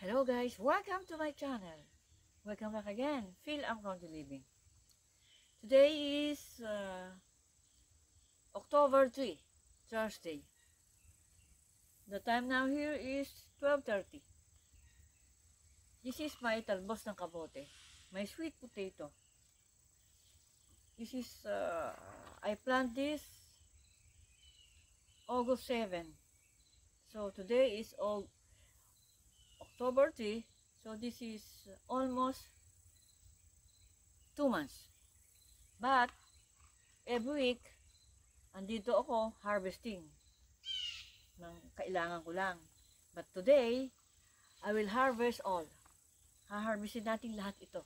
Hello guys, welcome to my channel. Welcome back again. Feel I'm going to living. Today is uh, October 3, Thursday. The time now here is 12.30. This is my talbos ng kabote. My sweet potato. This is, uh, I plant this August 7. So today is all October 3. So this is almost two months. But every week, andito ako harvesting ng kailangan ko lang. But today, I will harvest all. Haharvestin natin lahat ito.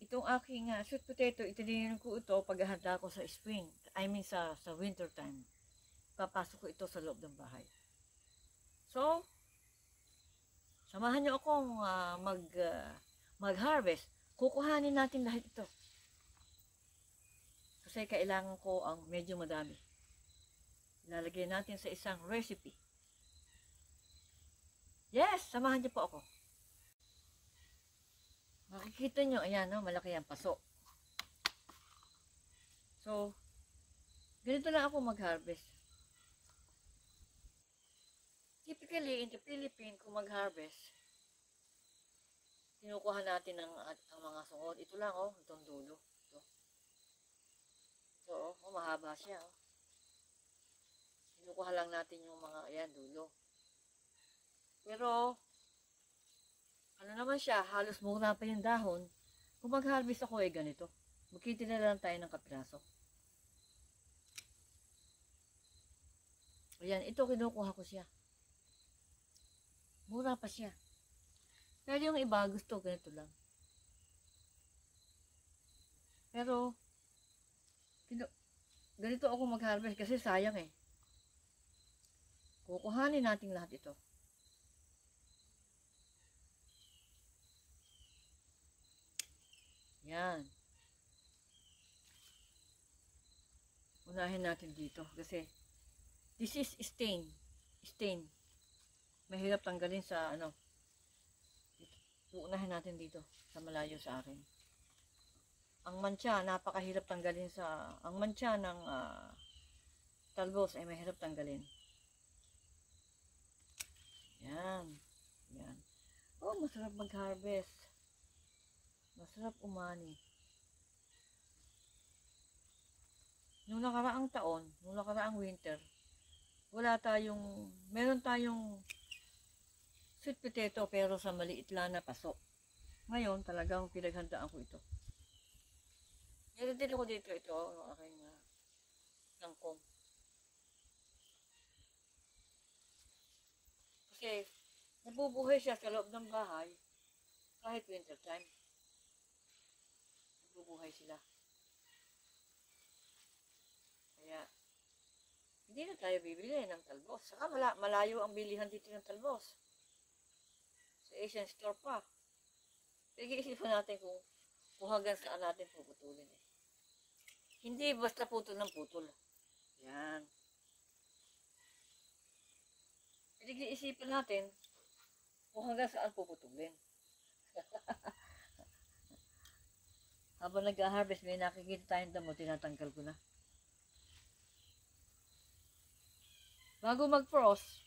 Itong aking uh, sweet potato, itinihin ko ito paghahanda ko sa spring. I mean sa, sa winter time. Papasok ko ito sa loob ng bahay. So, samahan niyo akong uh, mag, uh, mag-harvest. Kukuhanin natin lahat ito. Kasi kailangan ko ang medyo madami. Lalagyan natin sa isang recipe. Yes, samahan niyo po ako. Makikita nyo, ayan, no, malaki ang paso. So, ganito lang ako mag-harvest. Typically, in the Philippines, kung mag-harvest, kinukuha natin ang, ang mga sungod. Ito lang, oh, itong dulo. Ito. Ito, oh, oh mahaba siya, oh. Kinukuha lang natin yung mga, ayan, dulo. Pero, ano naman siya, halos mura pa yung dahon. Kung mag-harvest ako, eh, ganito. Magkiti na lang tayo ng kapiraso. Ayan, ito kinukuha ko siya. Mura pa siya. Pero yung iba, gusto ganito lang. Pero, kinu ganito ako mag-harvest kasi sayang eh. Kukuhanin natin lahat ito. Yan. Unahin natin dito kasi this is stain. Stain. Mahirap tanggalin sa ano. Uunahin natin dito sa malayo sa akin. Ang mancha, napakahirap tanggalin sa ang mancha ng uh, talbos ay mahirap tanggalin. Yan. Yan. Oh, masarap mag-harvest. Masarap umani. Nung nakaraang taon, nung nakaraang winter, wala tayong, meron tayong sweet potato pero sa maliit lang na paso. Ngayon, talagang pinaghandaan ko ito. Meron din ako dito ito, yung aking uh, langkong. Kasi, nabubuhay siya sa loob ng bahay kahit winter time bubuhay sila. Kaya, hindi na tayo bibili ng talbos. Saka mala, malayo ang bilihan dito ng talbos. Asian store pa. Pag-iisipan natin kung, kung hanggang saan natin puputulin eh. Hindi basta putol ng putol. Yan. Pag-iisipan natin kung hanggang saan puputulin. Habang nag-harvest, may nakikita tayong damo, tinatanggal ko na. Bago mag-frost,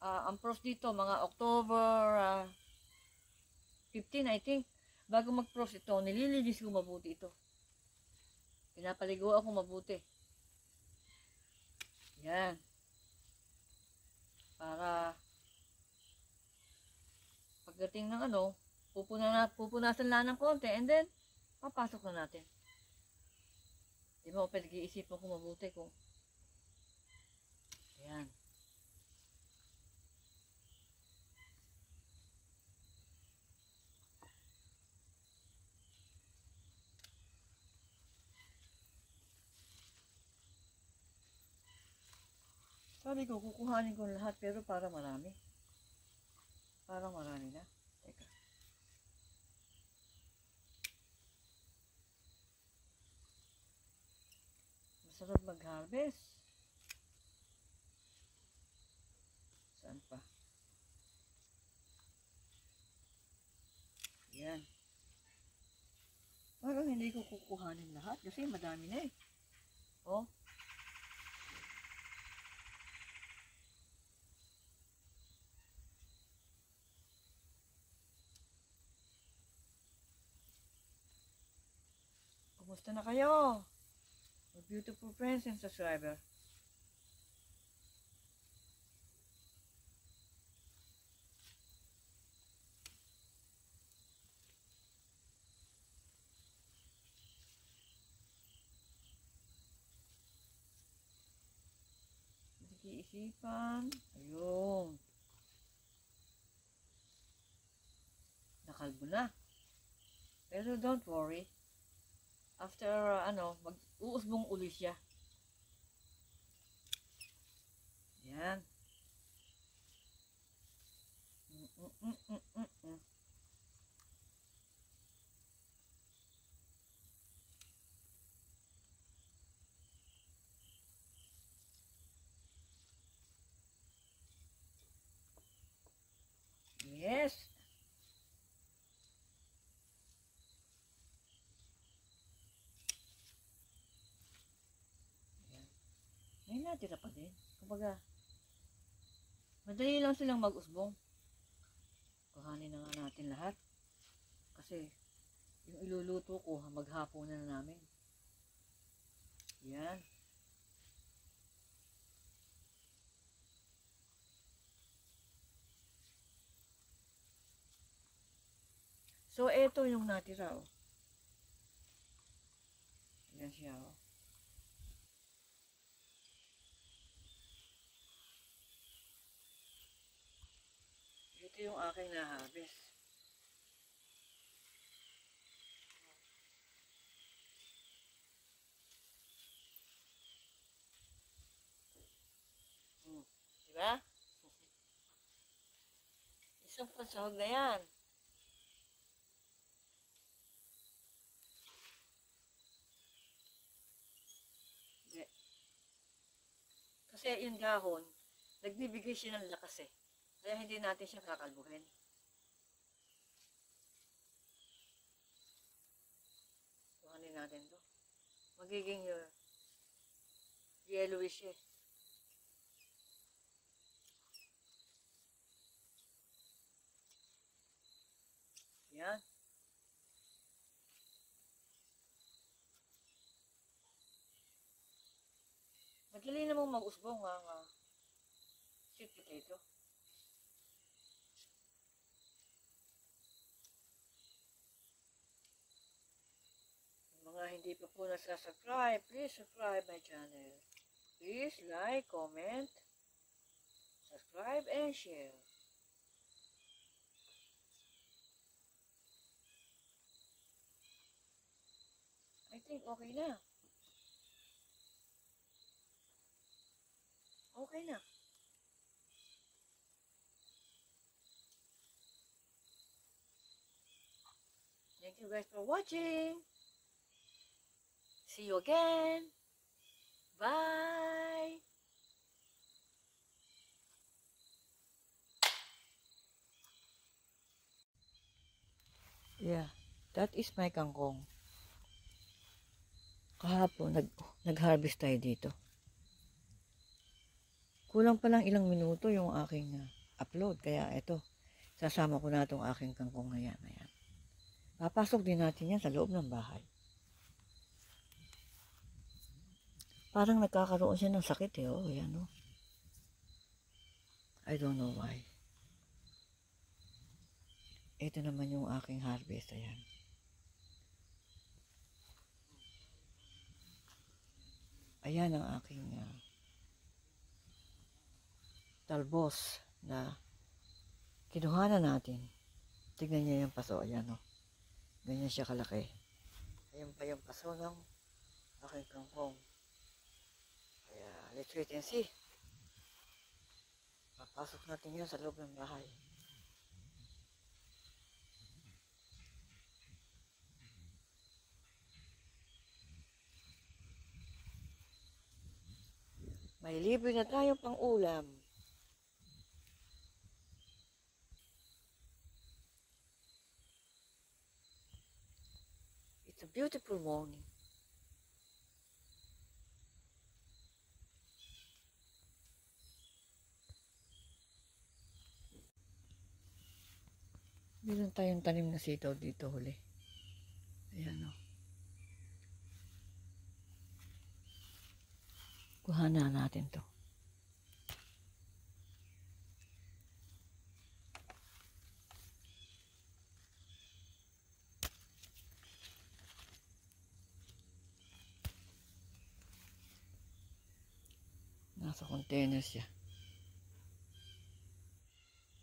uh, ang frost dito, mga October uh, 15, I think, bago mag-frost ito, nililinis ko mabuti ito. Pinapaligo ako mabuti. Yan. Para pagdating ng ano, pupuna na, pupunasan lang ng konti and then papasok na natin. Di ba, pinag-iisipan ko mabuti kung ayan. Sabi ko, kukuhanin ko lahat pero para marami. Parang marami na. Teka. Masarap mag-harvest. Saan pa? Yan. Parang hindi ko kukuhanin lahat kasi madami na eh. Oh. Kumusta na kayo? My beautiful friends and subscriber. Nag-iisipan. Ayun. Nakalbo na. Pero don't worry. After, uh, ano, mag-uusbong uli siya. Yan. Mm, mm, mm, mm. Yes. Ayan. May natira pa din. Kumbaga, madali lang silang mag-usbong. Kuhanin na nga natin lahat. Kasi, yung iluluto ko, maghapon na namin. Yan. So, eto yung natira, oh. Yan siya, oh. Ito yung aking na-harvest. Hmm. Diba? Isang pansahog na yan. Kasi yung dahon, nagbibigay siya ng lakas eh. Kaya hindi natin siya kakalbuhin. Kuhanin natin to. Magiging uh, yellowish eh. Yan. Madali namang mag-usbong ang uh, sweet potato. Yung mga hindi pa po nasa-subscribe, please subscribe my channel. Please like, comment, subscribe, and share. I think okay na. Okay na. Thank you guys for watching. See you again. Bye. Yeah, that is my kangkong. Kahapon, nag, nag-harvest tayo dito. Kulang pa lang ilang minuto yung aking uh, upload. Kaya ito, sasama ko na itong aking kangkong ngayon. Ayan. Papasok din natin yan sa loob ng bahay. Parang nagkakaroon siya ng sakit eh. Oh, yan oh. I don't know why. Ito naman yung aking harvest. Ayan. Ayan ang aking uh, talbos na kinuha na natin. Tignan niya yung paso. Ayan o. Ganyan siya kalaki. Ayan pa yung paso ng aking kangkong. Kaya let's wait and see. Papasok natin yan sa loob ng bahay. May libre na tayo pang ulam. It's a beautiful morning. Meron tayong tanim na sitaw dito huli. Ayan o. Kuhana natin to. Nasa container siya.